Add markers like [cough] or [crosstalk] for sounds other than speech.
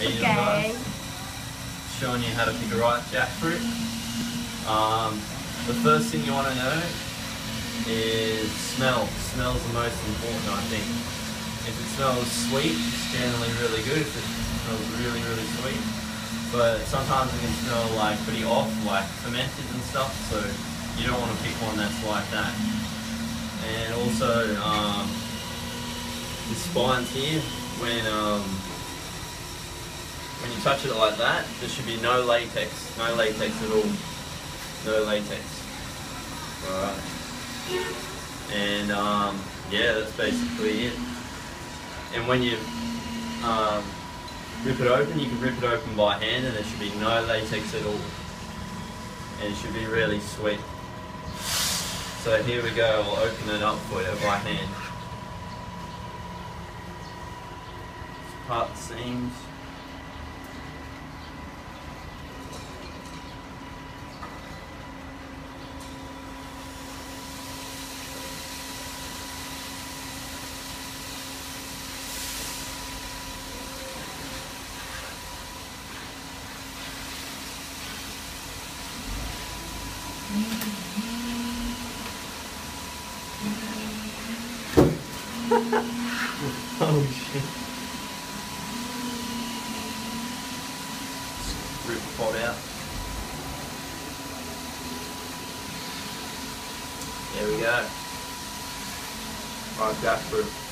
How you doing, Okay. Showing you how to pick a right jackfruit. Um, the first thing you want to know is smell. Smell's the most important, I think. If it smells sweet, it's generally really good. If it smells really, really sweet. But sometimes it can smell like pretty off, like fermented and stuff, so you don't want to pick one that's like that. And also, um, the spines here, when um, touch it like that, there should be no latex, no latex at all, no latex. Alright. And um, yeah, that's basically it. And when you um, rip it open, you can rip it open by hand, and there should be no latex at all. And it should be really sweet. So here we go. I'll open it up for you by hand. Part the [laughs] oh shit. Rip the pot out. There we go. Right, jackfruit.